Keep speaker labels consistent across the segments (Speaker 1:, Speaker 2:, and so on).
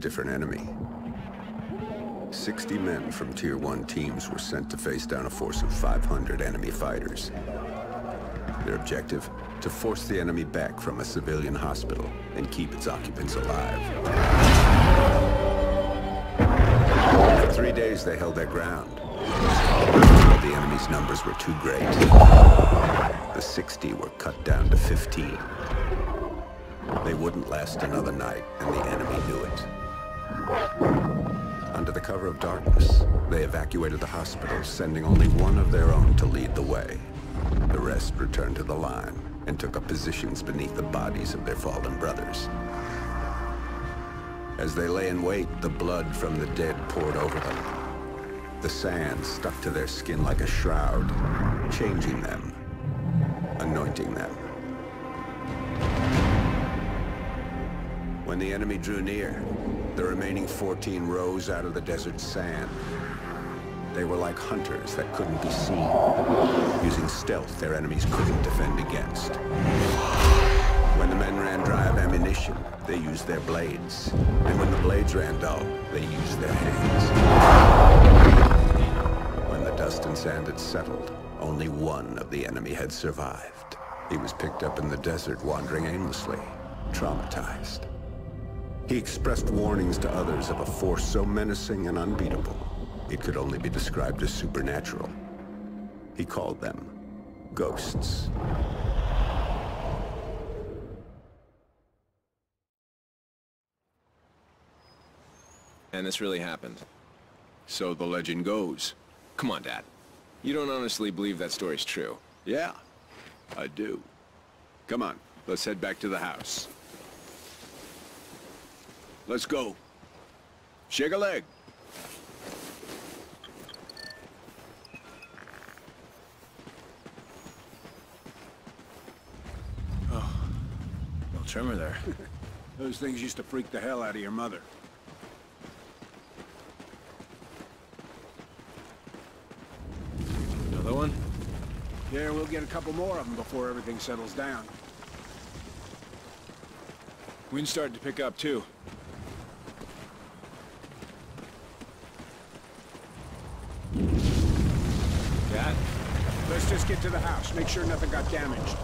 Speaker 1: different enemy. 60 men from Tier 1 teams were sent to face down a force of 500 enemy fighters. Their objective? To force the enemy back from a civilian hospital and keep its occupants alive. For three days they held their ground. But the enemy's numbers were too great. The 60 were cut down to 15. They wouldn't last another night, and the enemy knew it. Cover of darkness, they evacuated the hospital, sending only one of their own to lead the way. The rest returned to the line and took up positions beneath the bodies of their fallen brothers. As they lay in wait, the blood from the dead poured over them. The sand stuck to their skin like a shroud, changing them, anointing them. When the enemy drew near, the remaining 14 rose out of the desert sand. They were like hunters that couldn't be seen, using stealth their enemies couldn't defend against. When the men ran dry of ammunition, they used their blades. And when the blades ran dull, they used their hands. When the dust and sand had settled, only one of the enemy had survived. He was picked up in the desert wandering aimlessly, traumatized. He expressed warnings to others of a force so menacing and unbeatable, it could only be described as supernatural. He called them ghosts.
Speaker 2: And this really happened.
Speaker 3: So the legend goes.
Speaker 2: Come on, Dad. You don't honestly believe that story's true.
Speaker 3: Yeah, I do. Come on, let's head back to the house. Let's go. Shake a leg.
Speaker 4: Oh, no trimmer there.
Speaker 5: Those things used to freak the hell out of your mother.
Speaker 4: Another one?
Speaker 5: Yeah, we'll get a couple more of them before everything settles down.
Speaker 4: Wind started to pick up, too. Dad?
Speaker 5: Let's just get to the house, make sure nothing got damaged.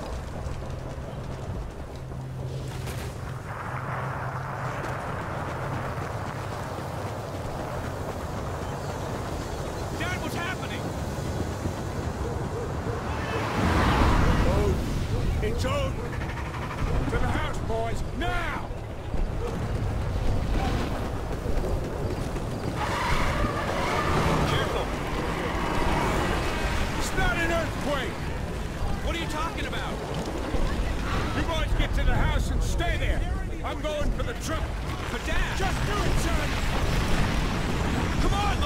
Speaker 4: Dad, what's happening?
Speaker 5: Oh, it's Odin! To the house, boys, now!
Speaker 4: Careful!
Speaker 5: It's not an earthquake!
Speaker 4: What are you talking about?
Speaker 5: You boys get to the house and stay there! I'm going for the truck! Just do it, son!
Speaker 4: Come on,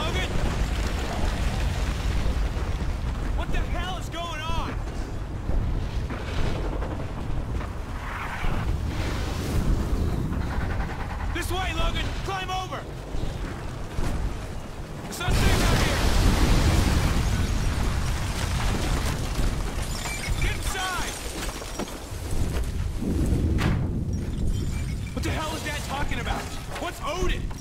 Speaker 4: talking about? What's Odin?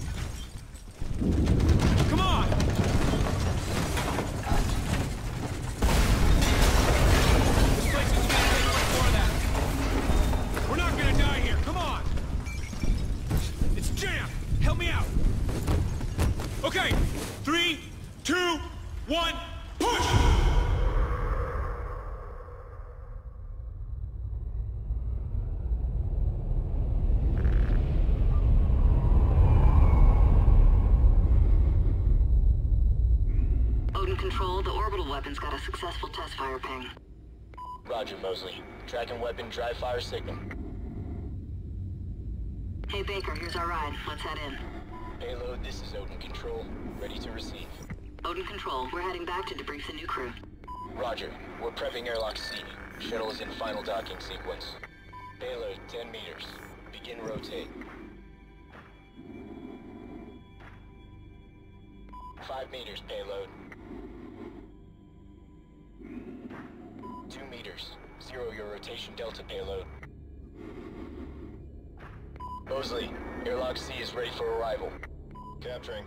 Speaker 6: Control, the orbital weapon's got a successful test fire ping.
Speaker 7: Roger, Mosley. Tracking weapon dry fire signal.
Speaker 6: Hey Baker, here's our ride. Let's head in.
Speaker 7: Payload, this is Odin Control. Ready to receive.
Speaker 6: Odin Control, we're heading back to debrief the new crew.
Speaker 7: Roger. We're prepping airlock C. Shuttle is in final docking sequence. Payload, 10 meters. Begin rotate. Five meters, payload. Two meters. Zero your rotation delta payload. Mosley, Airlock C is ready for arrival. Capturing.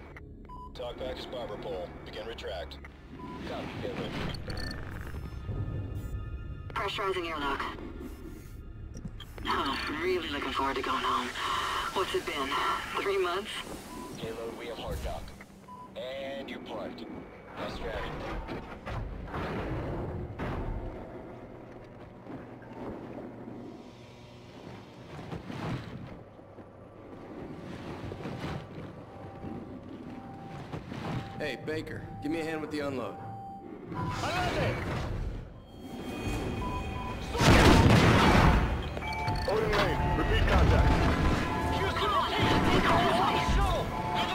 Speaker 7: Talkback is barber pole. Begin retract. Copy, Payload.
Speaker 6: Pressurizing airlock. Oh, really looking forward to going home. What's it been? Three months?
Speaker 7: Payload, we have hard dock. And you're parked. Nice driving.
Speaker 8: Baker, give me a hand with the unload.
Speaker 5: Odin Lane, repeat contact.
Speaker 7: Houston! Hold the shuttle! There's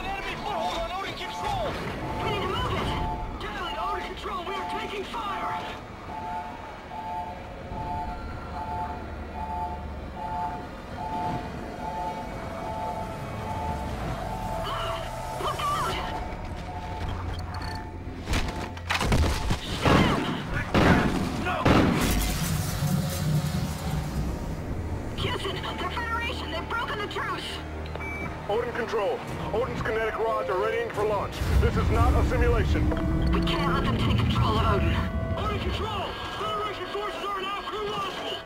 Speaker 7: Control,
Speaker 5: Odin's kinetic rods are readying for launch. This is not a simulation.
Speaker 6: We can't let them take control of Odin.
Speaker 5: Odin Control, Federation forces are now crew launchable.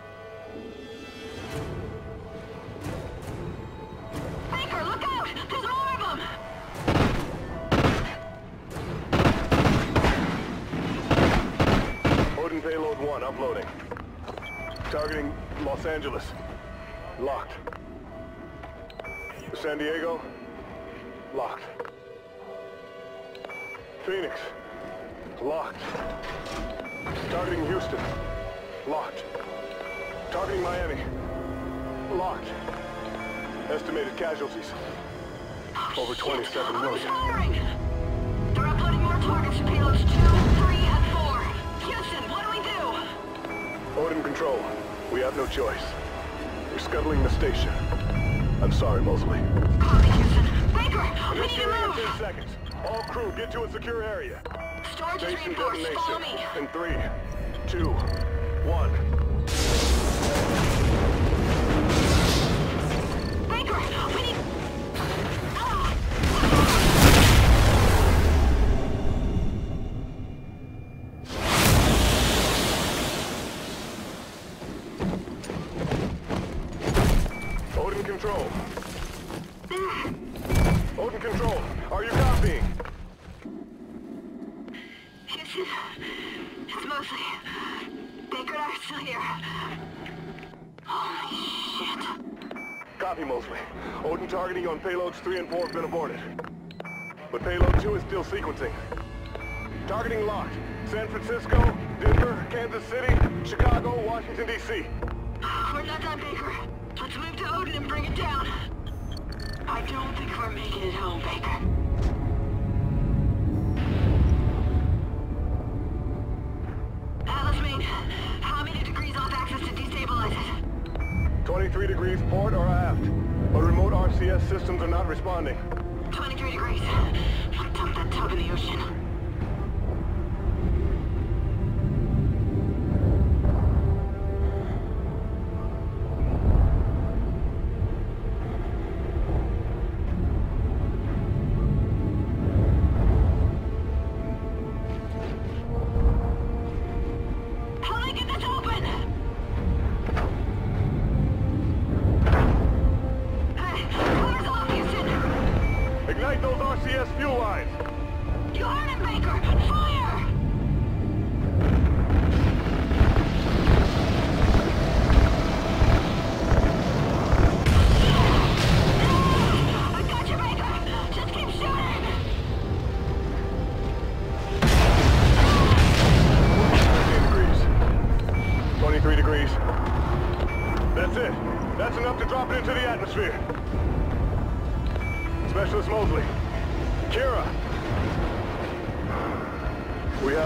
Speaker 6: Baker, look out! There's more of them!
Speaker 5: Odin payload 1 uploading. Targeting Los Angeles. Locked. San Diego. Phoenix. Locked. Targeting Houston. Locked. Targeting Miami. Locked. Estimated casualties. Over 27
Speaker 6: Who's firing? They're uploading more targets to payloads 2, 3, and 4. Houston, what do we do?
Speaker 5: Odin Control, we have no choice. We're scuttling the station. I'm sorry, Mosley.
Speaker 6: Copy, Houston. Baker, we need to move!
Speaker 5: 10 seconds. All crew, get to a secure area.
Speaker 6: Storage is reinforced. Follow me.
Speaker 5: In three, two, one.
Speaker 6: Baker, we need... Ah!
Speaker 5: Odin Control. Odin Control, are you copying?
Speaker 6: Houston, it's Mosley... Baker and I are still here. Holy shit.
Speaker 5: Copy, Mosley. Odin targeting on payloads 3 and 4 have been aborted. But payload 2 is still sequencing. Targeting locked. San Francisco, Denver, Kansas City, Chicago, Washington, D.C.
Speaker 6: We're not done, Baker. Let's move to Odin and bring it down. I don't think we're making it home, Baker.
Speaker 5: 23 degrees port or aft. But remote RCS systems are not responding.
Speaker 6: 23 degrees. Dump that tub in the ocean.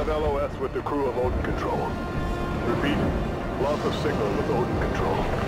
Speaker 5: LOS with the crew of Odin Control. Repeat, loss of signal with Odin Control.